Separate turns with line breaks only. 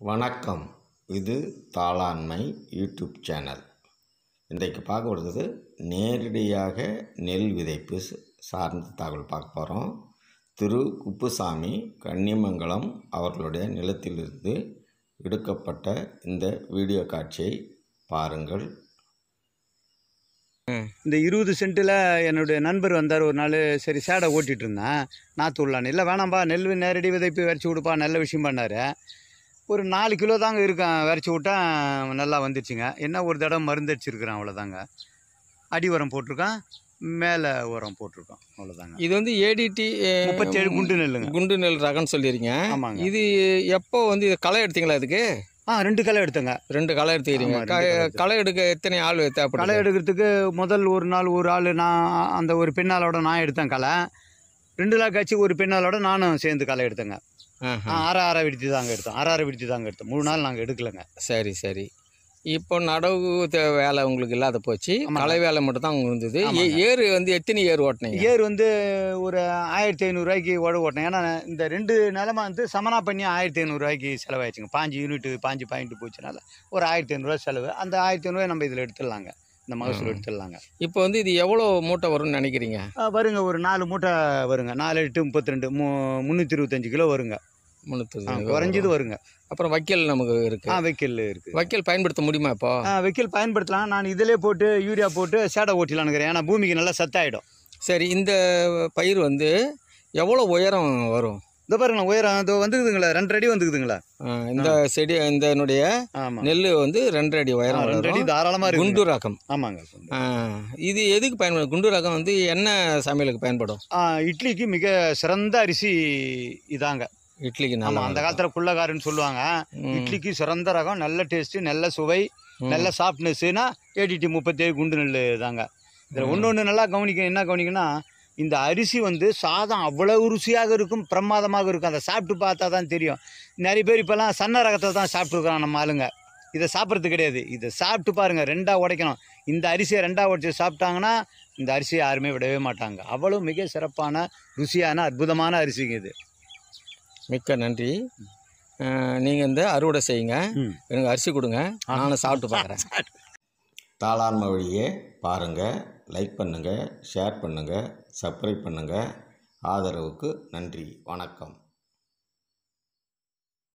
வணக்கம். இது தாளாண்மை YouTube channel. இன்றைக்கு பார்க்க போகிறது நேரடியாக நெல் விதைப்பு சார்ந்த தகவல் பார்க்க போகிறோம். திரு குப்புசாமி கன்னிமங்கலம் அவர்களுடைய நிலத்திலிருந்து எடுக்கப்பட்ட இந்த வீடியோ காட்சியை பாருங்கள்.
இந்த இருபது சென்ட்டில் என்னுடைய நண்பர் வந்தார். ஒரு நாள் சரி சேடை ஓட்டிகிட்டு இருந்தேன். நாற்று உள்ளான்னு இல்லை வேணாம்பா நெல் நேரடி விதைப்பு வரைச்சி கொடுப்பா நல்ல விஷயம் பண்ணார். ஒரு நாலு கிலோ தாங்க இருக்கேன். விரைச்சி விட்டேன் நல்லா வந்துருச்சுங்க. என்ன ஒரு தடவை மருந்து அடிச்சிருக்கிறேன் அவ்வளோதாங்க. அடி உரம் போட்டிருக்கேன். மேலே உரம் போட்டிருக்கோம் அவ்வளோதாங்க.
இது வந்து ஏடிடி
முப்பத்தேழு குண்டு நெல்லுங்க.
குண்டு நெல் ரகம்னு சொல்லியிருக்கீங்க
ஆமாங்க.
இது எப்போ வந்து இது களை எடுத்தீங்களா இதுக்கு?
ஆ ரெண்டு களை எடுத்தேங்க.
ரெண்டு களை எடுத்துக்கிறீங்க.
களை.
களை எடுக்க எத்தனை ஆள்
களை
தேவைப்படுது
எடுக்கிறதுக்கு முதல் ஒரு நாள் ஒரு ஆள் நான் அந்த ஒரு பெண்ணாலோட நான் எடுத்தேன் களை. ரெண்டு நாள் கழிச்சு ஒரு பெண்ணாலோட நானும் சேர்ந்து களை எடுத்தேங்க. அரை அரை விடுத்தி தாங்க எடுத்தோம் அரை அரை விடுத்தி தாங்க எடுத்தோம் மூணு நாள் நாங்கள் எடுக்கலைங்க.
சரி சரி. இப்போ நடவு வேலை உங்களுக்கு இல்லாத போச்சு. களை வேலை மட்டும் தான் உங்களுக்கு இருந்தது. ஏ-
ஆமாங்க.
ஏறு வந்து எத்தனை ஏர் ஓட்டினீங்க?
ஏர் வந்து ஒரு ஆயிரத்தி ஐநூறுரூவாய்க்கு உழவு ஓட்டினேன். ஏன்னா இந்த ரெண்டு நிலமா வந்து சமனா பண்ணி ஆயிரத்தி ஐநூறுரூவாய்க்கு செலவாயிடுச்சுங்க. பாஞ்சு யூனிட்டு பாஞ்சு பாயிண்ட் போச்சுனால ஒரு ஆயிரத்தி ஐநூறுரூவா செலவு. அந்த ஆயிரத்தி ஐநூறுரூவா நம்ம இதில் எடுத்துடலாங்க. இந்த மகசூல். எடுத்துடலாங்க.
இப்போ வந்து இது எவ்வளோ மூட்டை வரும்னு நினைக்கிறீங்க?
வருங்க ஒரு நாலு மூட்டை வருங்க. நாலு எட்டு முப்பத்தி ரெண்டு மூ முந்நூற்றி இருபத்தஞ்சு கிலோ வருங்க.
முன்னூற்றி
ஆ, குறைஞ்சது வருங்க.
அப்புறம் வைக்கல் நமக்கு இருக்கு.
ஆ வைக்கல் இருக்குது
வைக்கல் பயன்படுத்த முடியுமா இப்போ?
வைக்கல் பயன்படுத்தலாம். நான் இதிலே போட்டு யூரியா போட்டு சேடை ஓட்டிலானுங்கிறேன் ஏன்னா பூமிக்கு நல்லா சத்தாயிடும்.
சரி இந்த பயிர் வந்து எவ்வளோ உயரம் வரும்?
இந்த பாருங்க உயரம் இதோ வந்துக்குதுங்களா ரெண்டு அடி வந்துக்குதுங்களா
இந்த செடி இந்த என்னுடைய நெல் வந்து ரெண்டரை அடி உயரம்
ரெண்டு அடி தாராளமாக இருக்கு
குண்டு ரகம்
ஆமாங்க
இது எதுக்கு பயன்படும்? குண்டு ரகம் வந்து என்ன சமையலுக்கு பயன்படும்?
இட்லிக்கு மிக சிறந்த அரிசி இதாங்க.
இட்லிக்கு
ஆமாம் அந்த காலத்தில் குள்ளக்காரன்னு சொல்லுவாங்க. இட்லிக்கு சிறந்த ரகம் நல்ல டேஸ்ட்டு நல்ல சுவை. நல்ல சாஃப்ட்னஸ்னா ஏடிடி முப்பத்தேழு குண்டு நெல் தாங்க. இதில். ஒன்று ஒன்று நல்லா கவனிக்க என்ன கவனிக்கணும்னா இந்த அரிசி வந்து சாதம் அவ்வளவு ருசியாக இருக்கும் பிரமாதமாக இருக்கும். அதை சாப்பிட்டு பார்த்தா தான் தெரியும். நிறைய பேர் இப்போல்லாம் சன்ன ரகத்தை தான் சாப்பிட்டுருக்குறான் நம்ம ஆளுங்க. இதை சாப்பிட்றது கிடையாது. இதை சாப்பிட்டு பாருங்கள் ரெண்டாக உடைக்கணும். இந்த அரிசியை ரெண்டாக உடைச்சு சாப்பிட்டாங்கன்னா இந்த அரிசியை யாருமே விடவே மாட்டாங்க. அவ்வளோ மிக சிறப்பான ருசியான அற்புதமான அரிசிங்க இது.
மிக்க நன்றி. நீங்கள் இந்த அறுவடை செய்யுங்க. எனக்கு அரிசி கொடுங்க. நானும் சாப்பிட்டு பார்க்குறேன்
தாளாண்மை வழியே பாருங்கள் லைக் பண்ணுங்கள் ஷேர் பண்ணுங்கள் சப்ஸ்கிரைப் பண்ணுங்கள் ஆதரவுக்கு நன்றி வணக்கம்.